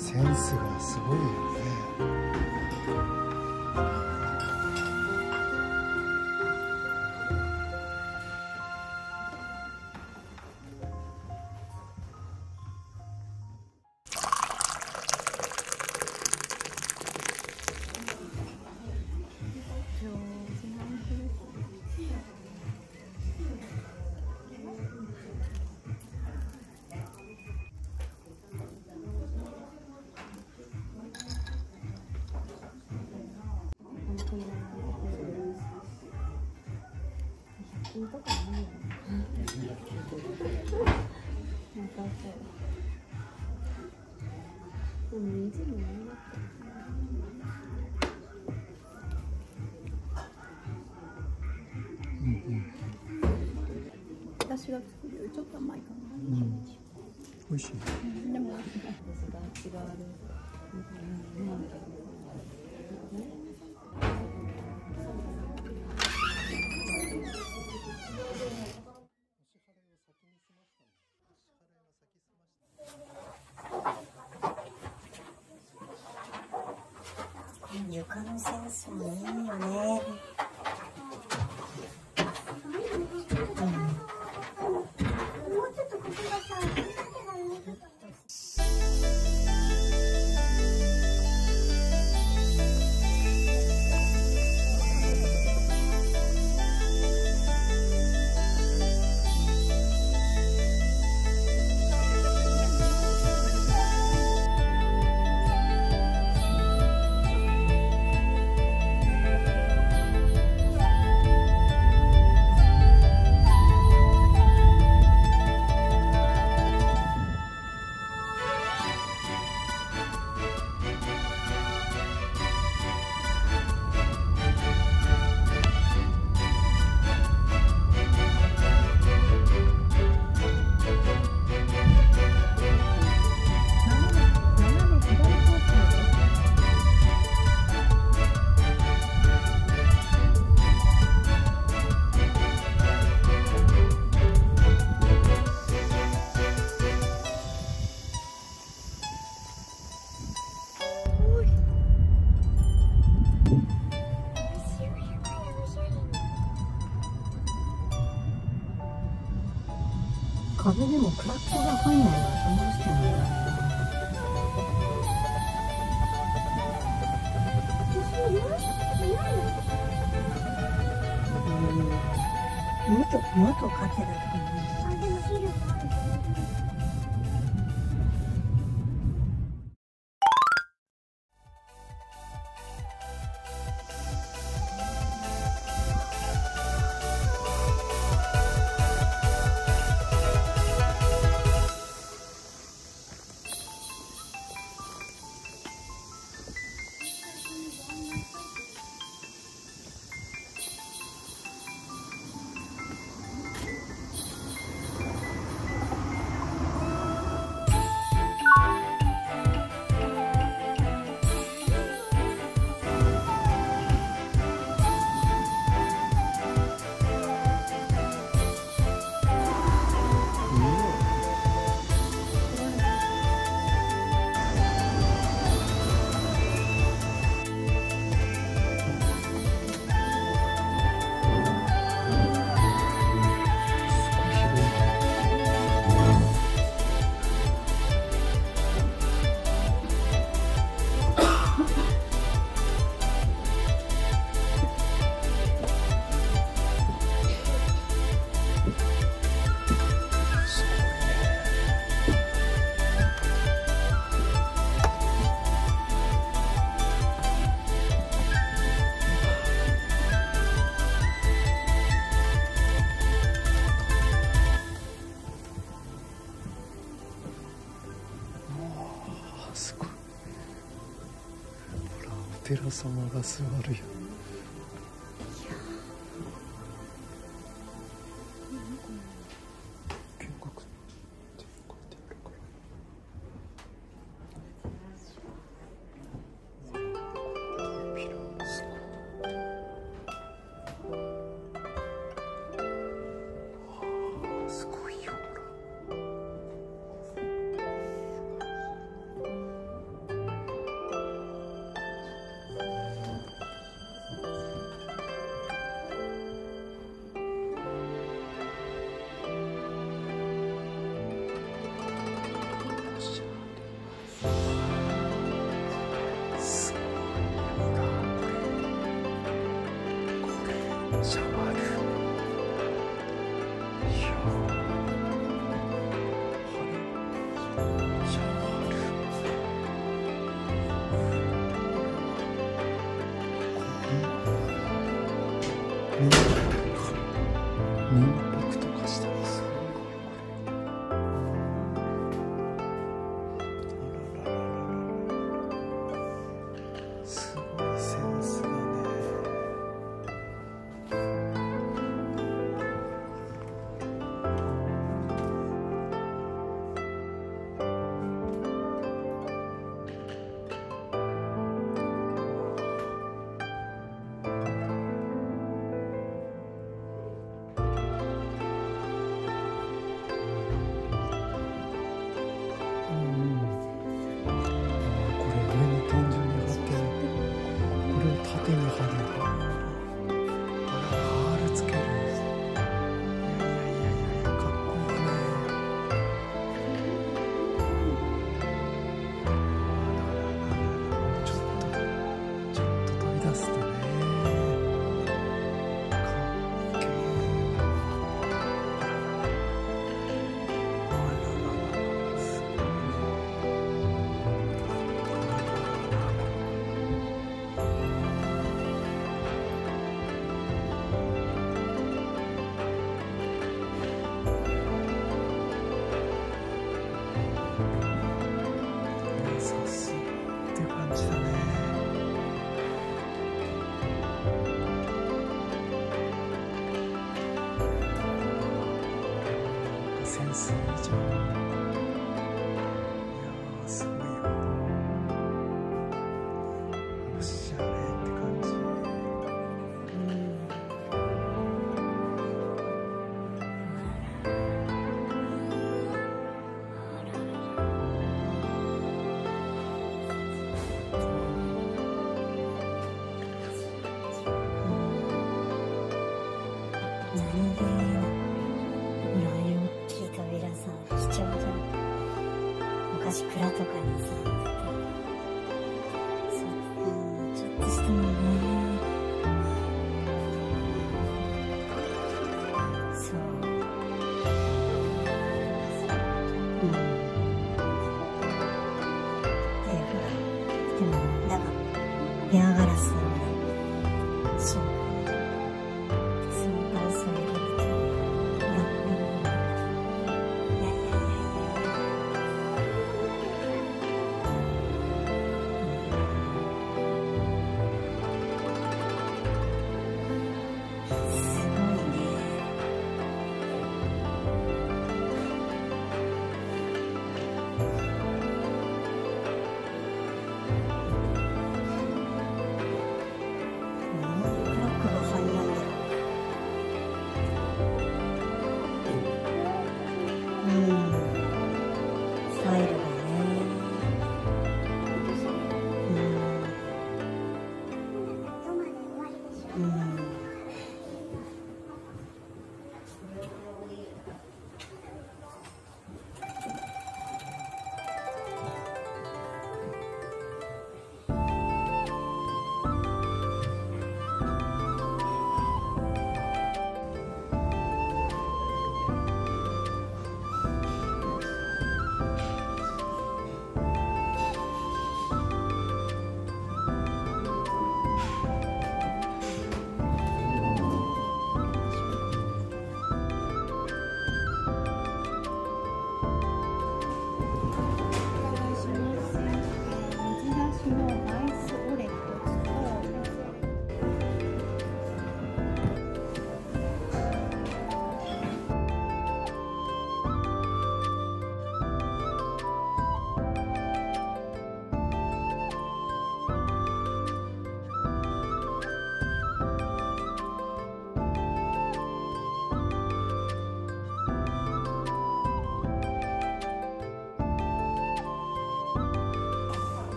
センスがすごいよね。100均とかないよね。なんかそう。でも人参もないなって。私が作るよりちょっと甘いかな。うん美味しいでも、私が違う。のセうん元元飼ってた時様が座るよ